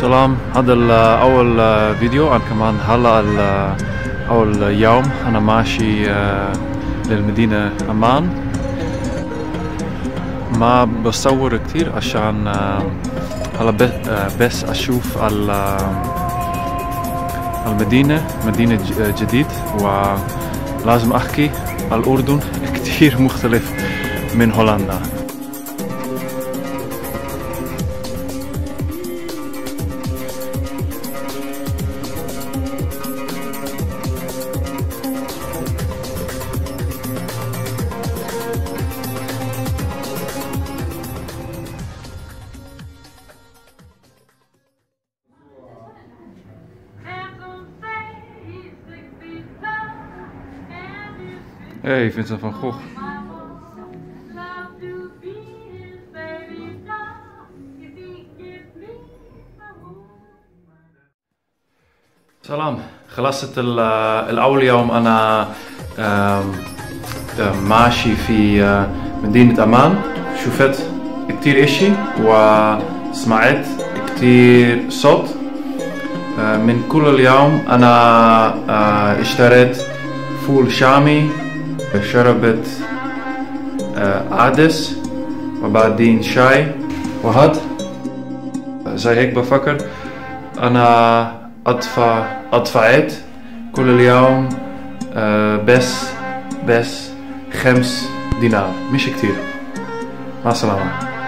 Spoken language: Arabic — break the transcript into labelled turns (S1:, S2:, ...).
S1: سلام. هذا ال- أول فيديو. أنا كمان هلا ال- أول يوم أنا ماشي آه، للمدينة عمان ما بصور كتير عشان آه، هلا آه، بس آه، المدينة مدينة جديد ولازم أحكي. الأردن كتير مختلف من هولندا. Hey Vincent van Gogh سلام خلصت ال- الأول يوم أنا ماشي في مدينة أمان. شفت كتير إشي وسمعت كتير صوت. من كل اليوم أنا اشتريت فول شامي شربت آه، عدس وبعدين شاي وهاد زي هيك بفكر أنا أدفع أدفعت كل اليوم آه، بس بس خمس دينار مش كتير. مع السلامة.